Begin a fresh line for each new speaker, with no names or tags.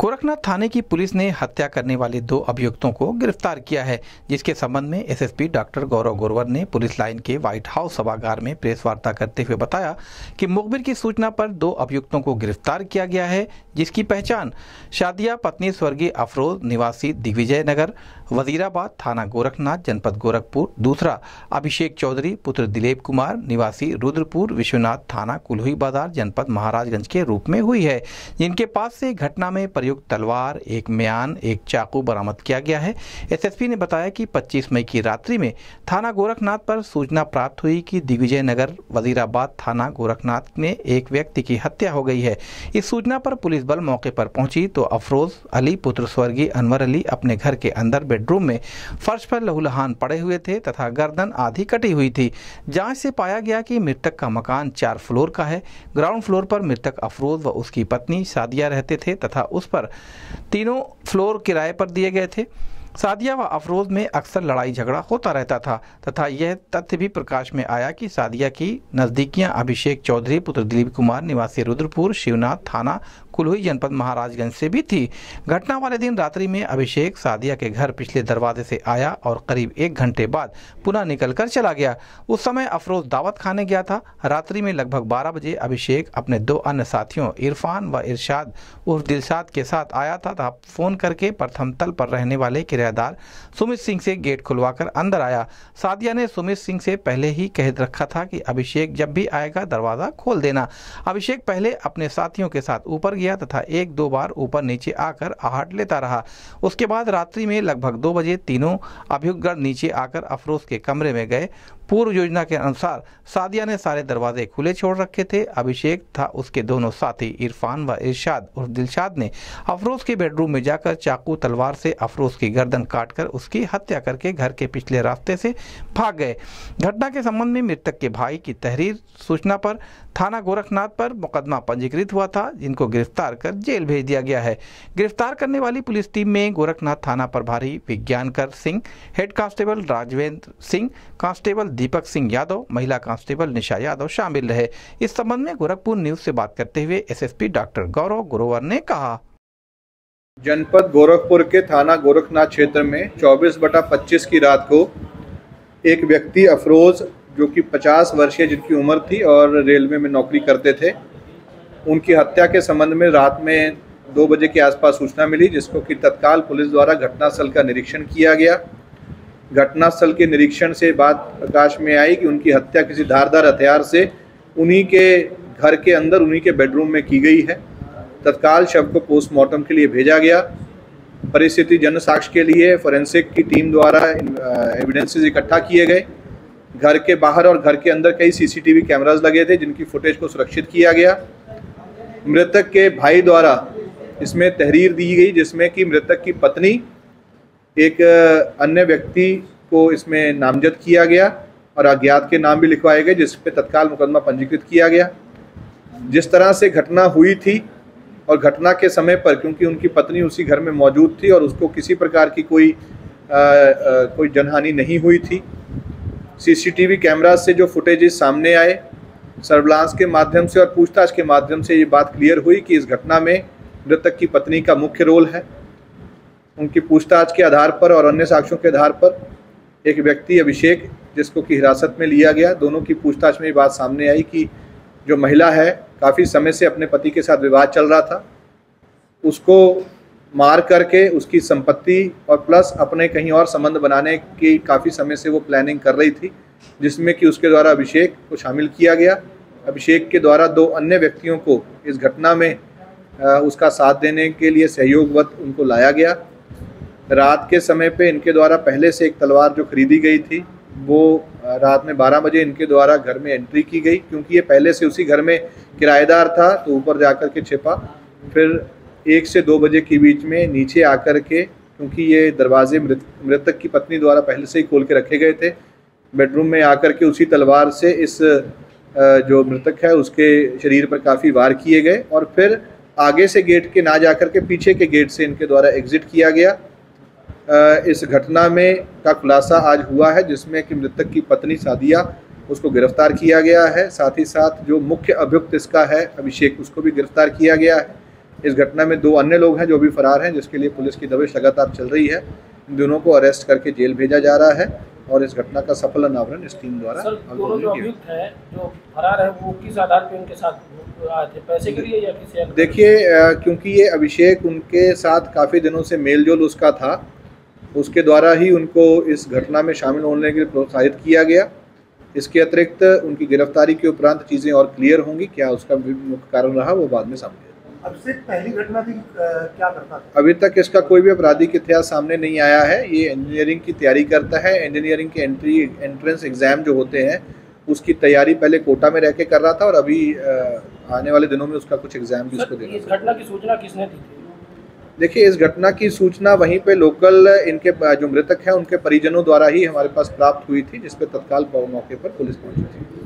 गोरखनाथ थाने की पुलिस ने हत्या करने वाले दो अभियुक्तों को गिरफ़्तार किया है, जिसके संबंध में एसएसपी डॉक्टर गौरव गोरवर ने पुलिस लाइन के व्हाइट हाउस सभागार में प्रेस वार्ता करते हुए बताया कि मुखबिर की सूचना पर दो अभियुक्तों को गिरफ़्तार किया गया है, जिसकी पहचान शादिया पत्नी स्वर्गीय अफरोज निवासी दिग्विजय नगर, वजीराबाद थाना गोरखनाथ, जनपद गोरखपुर, दूसरा अभिषेक चौधरी, पुत्र दिलीप कुमार, निवासी रुद्रपुर, विश्वनाथ थाना कुल्हुई बाज़ार, जनपद महाराजगंज के रूप में हुई है। जिनके पास से घटना में प्रयुक्त तलवार, एक म्यान, एक चाकू बरामद किया गया है। एसएसपी ने बताया कि 25 मई की रात्रि में थाना गोरखनाथ पर सूचना प्राप्त हुई कि दिग्विजय नगर, वजीराबाद थाना गोरखनाथ में एक व्यक्ति की हत्या हो गई है। इस सूचना पर पुलिस बल मौके पर पहुँची तो अफरोज अली, पुत्र स्वर्गीय अनवर अली अपने घर के अंदर बेडरूम में फर्श पर लहूलहान पड़े हुए थे तथा गर्दन आधी कटी हुई थी। जाँच से पाया गया कि मृतक का मकान चार फ्लोर का है। ग्राउंड फ्लोर पर मृतक अफरोज व उसकी पत्नी सादिया रहते थे तथा उस पर तीनों फ्लोर किराए पर दिए गए थे। सादिया व अफरोज में अक्सर लड़ाई झगड़ा होता रहता था, तथा यह तथ्य भी प्रकाश में आया कि सादिया की नज़दीकियाँ अभिषेक चौधरी, पुत्र दिलीप कुमार, निवासी रुद्रपुर, शिवनाथ थाना कुल्हुई जनपद महाराजगंज से भी थी। घटना वाले दिन रात्रि में अभिषेक सादिया के घर पिछले दरवाजे से आया और करीब एक घंटे बाद पुनः निकलकर चला गया। उस समय अफरोज दावत खाने गया था। रात्रि में लगभग 12 बजे अभिषेक अपने दो अन्य साथियों, इरफान व इरशाद, उर्फ़ दिलशाद के साथ आया था। तथा फ़ोन करके प्रथम तल पर रहने वाले किराएदार सुमित सिंह से गेट खुलवाकर अंदर आया। सादिया ने सुमित सिंह से पहले ही कह रखा था कि अभिषेक जब भी आएगा, दरवाज़ा खोल देना। अभिषेक पहले अपने साथियों के साथ ऊपर गया तथा एक दो बार ऊपर नीचे आकर आहट लेता रहा। उसके बाद रात्रि में लगभग दो बजे तीनों अभियुक्तगण नीचे आकर अफरोज के कमरे में गए। पूर्व योजना के अनुसार सादिया ने सारे दरवाजे खुले छोड़ रखे थे। अभिषेक था उसके दोनों साथी इरफान व इरशाद और दिलशाद ने अफरोज के बेडरूम में जाकर चाकू तलवार से अफरोज की गर्दन काटकर उसकी हत्या करके घर के पिछले रास्ते से भाग गए। घटना के संबंध में मृतक के भाई की तहरीर सूचना पर थाना गोरखनाथ पर मुकदमा पंजीकृत हुआ था, जिनको गिरफ़्तार कर जेल भेज दिया गया है। गिरफ़्तार करने वाली पुलिस टीम में गोरखनाथ थाना प्रभारी Vigyankar Singh, head constable Rajvendra Singh, constable Deepak Singh Yadav, महिला कांस्टेबल निशा यादव शामिल रहे। इस संबंध में गोरखपुर न्यूज़ से बात करते हुए एसएसपी डॉक्टर गौरव गुरोवर ने कहा।
जनपद गोरखपुर के थाना गोरखनाथ क्षेत्र में 24 बटा 25 की रात को एक व्यक्ति अफरोज, जो कि 50 वर्षीय जिनकी उम्र थी और रेलवे में नौकरी करते थे उनकी हत्या के संबंध में रात में दो बजे के आसपास सूचना मिली, जिसको कि तत्काल पुलिस द्वारा घटनास्थल का निरीक्षण किया गया। घटनास्थल के निरीक्षण से बात प्रकाश में आई कि उनकी हत्या किसी धारदार हथियार से उन्हीं के घर के अंदर, उन्हीं के बेडरूम में की गई है। तत्काल शव को पोस्टमार्टम के लिए भेजा गया। परिस्थिति जन साक्ष्य के लिए फोरेंसिक की टीम द्वारा एविडेंसेस इकट्ठा किए गए। घर के बाहर और घर के अंदर कई सीसीटीवी कैमराज लगे थे, जिनकी फुटेज को सुरक्षित किया गया। मृतक के भाई द्वारा इसमें तहरीर दी गई जिसमें कि मृतक की पत्नी एक अन्य व्यक्ति को इसमें नामजद किया गया और अज्ञात के नाम भी लिखवाए गए जिस पर तत्काल मुकदमा पंजीकृत किया गया। जिस तरह से घटना हुई थी और घटना के समय पर क्योंकि उनकी पत्नी उसी घर में मौजूद थी और उसको किसी प्रकार की कोई आ, आ, कोई जनहानि नहीं हुई थी। सीसीटीवी कैमरा से जो फुटेजेस सामने आए सर्विलांस के माध्यम से और पूछताछ के माध्यम से ये बात क्लियर हुई कि इस घटना में मृतक की पत्नी का मुख्य रोल है। उनकी पूछताछ के आधार पर और अन्य साक्ष्यों के आधार पर एक व्यक्ति अभिषेक, जिसको कि हिरासत में लिया गया, दोनों की पूछताछ में ये बात सामने आई कि जो महिला है, काफ़ी समय से अपने पति के साथ विवाद चल रहा था। उसको मार करके उसकी संपत्ति और प्लस अपने कहीं और संबंध बनाने की काफ़ी समय से वो प्लानिंग कर रही थी। जिसमें कि उसके द्वारा अभिषेक को शामिल किया गया। अभिषेक के द्वारा दो अन्य व्यक्तियों को इस घटना में उसका साथ देने के लिए सहयोगवत उनको लाया गया। रात के समय पे इनके द्वारा पहले से एक तलवार जो खरीदी गई थी, वो रात में 12 बजे इनके द्वारा घर में एंट्री की गई, क्योंकि ये पहले से उसी घर में किराएदार था तो ऊपर जाकर के छिपा। फिर एक से दो बजे के बीच में नीचे आकर के, क्योंकि ये दरवाजे मृत, मृतक की पत्नी द्वारा पहले से ही खोल के रखे गए थे बेडरूम में आकर के उसी तलवार से इस जो मृतक है, उसके शरीर पर काफ़ी वार किए गए और फिर आगे से गेट के ना जाकर के पीछे के गेट से इनके द्वारा एग्जिट किया गया। इस घटना में का खुलासा आज हुआ है, जिसमें कि मृतक की पत्नी सादिया, उसको गिरफ़्तार किया गया है। साथ ही साथ जो मुख्य अभियुक्त इसका है, अभिषेक, उसको भी गिरफ़्तार किया गया है। इस घटना में दो अन्य लोग हैं जो भी फरार हैं, जिसके लिए पुलिस की दबिश लगातार चल रही है। इन दोनों को अरेस्ट करके जेल भेजा जा रहा है। और इस घटना का सफल अनावरण इस टीम द्वारा
सर जो अभियुक्त हैं जो फरार है वो किस आधार पे उनके साथ आए थे? पैसे के लिए या किसी
देखिए क्योंकि ये अभिषेक उनके साथ काफ़ी दिनों से मेलजोल उसका था उसके द्वारा ही उनको इस घटना में शामिल होने के लिए प्रोत्साहित किया गया। इसके अतिरिक्त उनकी गिरफ्तारी के उपरांत चीज़ें और क्लियर होंगी क्या उसका भी मुख्य कारण रहा वो बाद में सामने आएगा।
अभिषेक पहली घटना थी क्या करता था?
अभी तक इसका कोई भी आपराधिक इतिहास सामने नहीं आया है। ये इंजीनियरिंग की तैयारी करता है। इंजीनियरिंग के एंट्री एंट्रेंस एग्ज़ाम जो होते हैं उसकी तैयारी पहले कोटा में रह के कर रहा था और अभी आने वाले दिनों में उसका कुछ एग्ज़ाम भी उसको देना
इस घटना की सूचना किसने दी थी?
देखिए इस घटना की सूचना वहीं पे लोकल इनके जो मृतक हैं उनके परिजनों द्वारा ही हमारे पास प्राप्त हुई थी जिसपे तत्काल मौके पर पुलिस पहुँची थी।